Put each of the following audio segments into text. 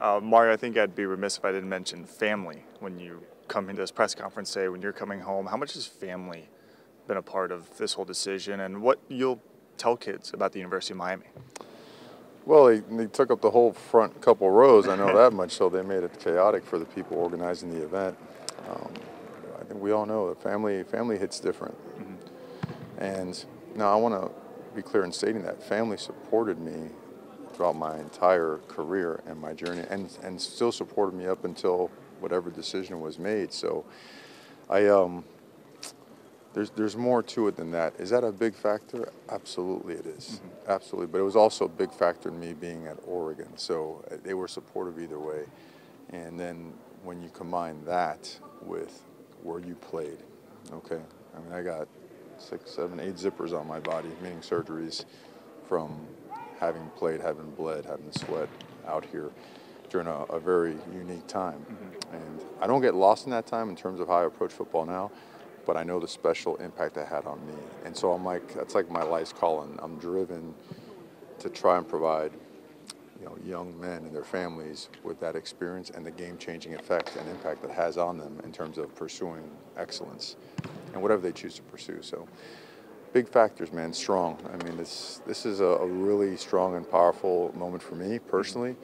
Uh, Mario, I think I'd be remiss if I didn't mention family when you come into this press conference today, when you're coming home. How much has family been a part of this whole decision and what you'll tell kids about the University of Miami? Well, they, they took up the whole front couple rows. I know that much. So they made it chaotic for the people organizing the event. Um, I think we all know that family family hits different. Mm-hmm. And now I want to be clear in stating that family supported me throughout my entire career and my journey, and and still supported me up until whatever decision was made. So I um, there's there's more to it than that. Is that a big factor? Absolutely, it is. Mm-hmm. Absolutely, but it was also a big factor in me being at Oregon. So uh, they were supportive either way. And then when you combine that with where you played, okay. I mean, I got six, seven, eight zippers on my body, meaning surgeries from having played, having bled, having sweat out here during a, a very unique time. Mm-hmm. And I don't get lost in that time in terms of how I approach football now but I know the special impact it had on me. And so I'm like, that's like my life's calling. I'm driven to try and provide, you know, young men and their families with that experience and the game-changing effect and impact that has on them in terms of pursuing excellence and whatever they choose to pursue. So big factors, man, strong. I mean, this, this is a, a really strong and powerful moment for me personally,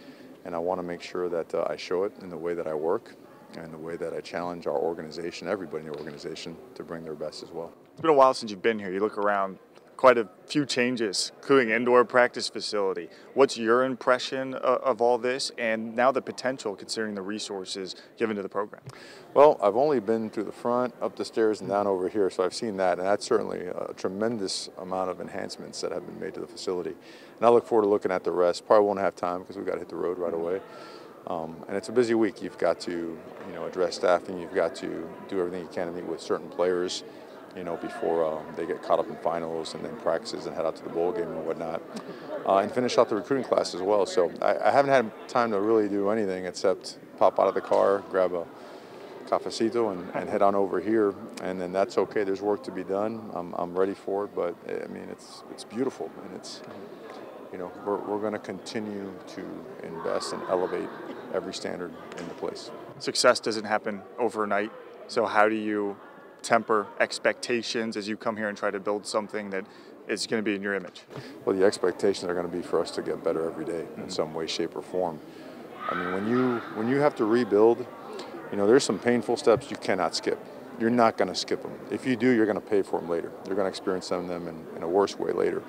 and I want to make sure that uh, I show it in the way that I work and the way that I challenge our organization, everybody in the organization, to bring their best as well. It's been a while since you've been here. You look around, quite a few changes, including indoor practice facility. What's your impression of all this and now the potential considering the resources given to the program? Well, I've only been through the front, up the stairs, and down over here, so I've seen that, and that's certainly a tremendous amount of enhancements that have been made to the facility. And I look forward to looking at the rest. Probably won't have time because we've got to hit the road right away. Um, and it's a busy week. You've got to, you know, address staffing. You've got to do everything you can to meet with certain players, you know, before um, they get caught up in finals and then practices and head out to the bowl game and whatnot, uh, and finish out the recruiting class as well. So I, I, haven't had time to really do anything except pop out of the car, grab a cafecito, and, and head on over here. And then that's okay. There's work to be done. I'm, I'm ready for it. But I mean, it's it's beautiful and it's you know, we're, we're going to continue to invest and elevate every standard in the place. Success doesn't happen overnight. So, how do you temper expectations as you come here and try to build something that is going to be in your image? Well, the expectations are going to be for us to get better every day mm-hmm. in some way, shape, or form. I mean, when you when you have to rebuild, you know, there's some painful steps you cannot skip. You're not going to skip them. If you do, you're going to pay for them later. You're going to experience some of them in, in a worse way later.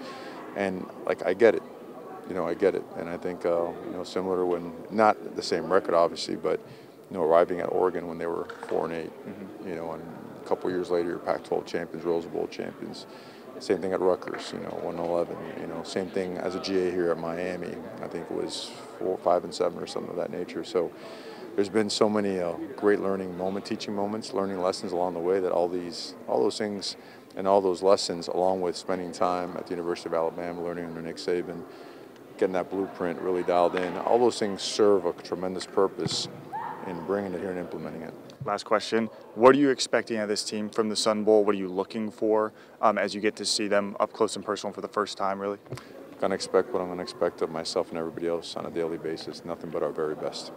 And like I get it, you know, I get it. And I think, uh, you know, similar when not the same record, obviously, but you know, arriving at Oregon when they were four and 8 mm-hmm. you know, and a couple years later, you're Pac-12 champions, Rose Bowl champions. Same thing at Rutgers, you know, 111. You know, same thing as a GA here at Miami. I think it was four, five, and seven or something of that nature. So there's been so many uh, great learning moment, teaching moments, learning lessons along the way that all these, all those things, and all those lessons, along with spending time at the University of Alabama, learning under Nick Saban, getting that blueprint really dialed in. All those things serve a tremendous purpose in bringing it here and implementing it. Last question. What are you expecting of this team from the Sun Bowl? What are you looking for um, as you get to see them up close and personal for the first time, really? I'm going to expect what I'm going to expect of myself and everybody else on a daily basis. Nothing but our very best.